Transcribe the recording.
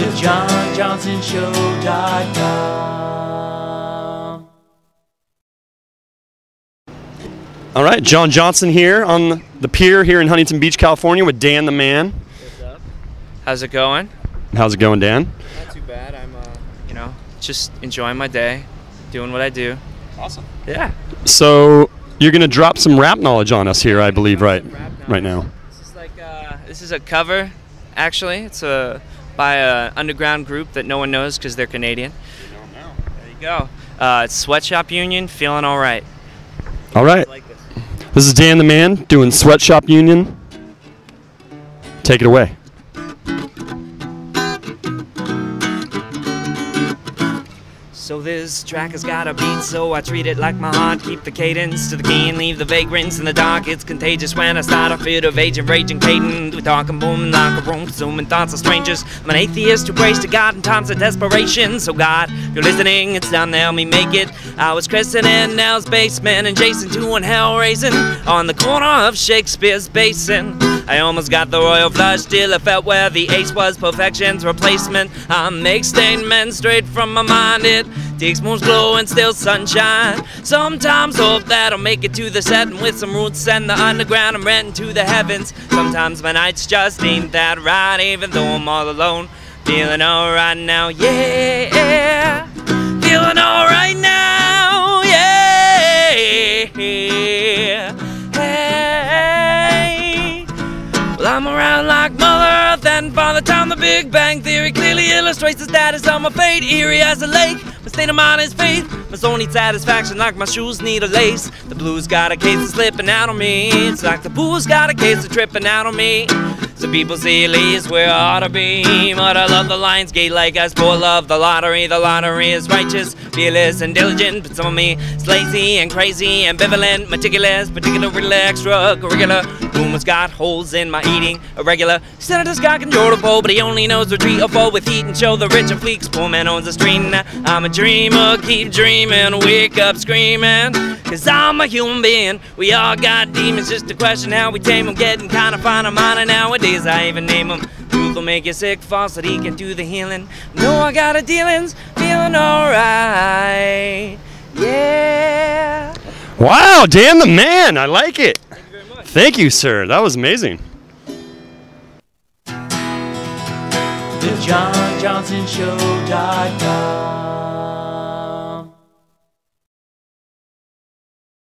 thejohnjohnsonshow.com. All right, John Johnson here on the pier here in Huntington Beach, California with Dan the Man. How's it going? How's it going, Dan? Not too bad. I'm, uh, you know, just enjoying my day, doing what I do. Awesome. Yeah. So you're gonna drop some rap knowledge on us here, I believe, right, right now. This is like, uh, this is a cover, actually. It's a by a underground group that no one knows because they're Canadian. There you go. Uh, it's Sweatshop Union, feeling all right. All right. Like this. This is Dan the Man doing Sweatshop Union. Take it away. So this track has got a beat, so I treat it like my heart. Keep the cadence to the key and leave the vagrants in the dark. It's contagious when I start a fit of aging, raging, cadence. We talk and boom like a room, consuming thoughts of strangers. I'm an atheist who prays to God in times of desperation. So God, if you're listening, it's time to help me make it. I was Kristen in Nell's basement and Jason doing hell raising on the corner of Shakespeare's Basin. I almost got the royal flush, still I felt where the ace was perfection's replacement. I make statements straight from my mind. It takes moon's glow and still sunshine. Sometimes hope that I'll make it to the setting with some roots and the underground. I'm renting to the heavens. Sometimes my nights just ain't that right, even though I'm all alone. Feeling alright now, yeah. Feeling alright now, yeah. Hey. Well, I'm around like Mother Earth, and by the time the Big Bang Theory clearly illustrates the status of my fate, eerie as a lake. My state of mind is faith. My needs satisfaction like my shoes need a lace. The blues got a case of slipping out on me. It's like the booze got a case of tripping out on me. Some people say Lee's where I ought to be. But I love the Lions Gate like I sport love the lottery. The lottery is righteous, fearless, and diligent. But some of me is lazy and crazy, ambivalent, meticulous, particular, particularly extracurricular. Rumors got holes in my eating. Irregular. Senator's got control of pole, but he only knows retreat or fall with heat and show the rich and fleeks. Poor man owns a stream. Now I'm a dreamer, keep dreaming, wake up screaming. Cause I'm a human being. We all got demons, just a question how we tame them. Getting kinda fine, I'm on it nowadays. I even name them. Truth will make you sick, false that he can do the healing. No, I got a dealings, feeling alright. Yeah. Wow, Dan the Man, I like it. Thank you, sir. That was amazing. The John Johnson thejohnjohnsonshow.com.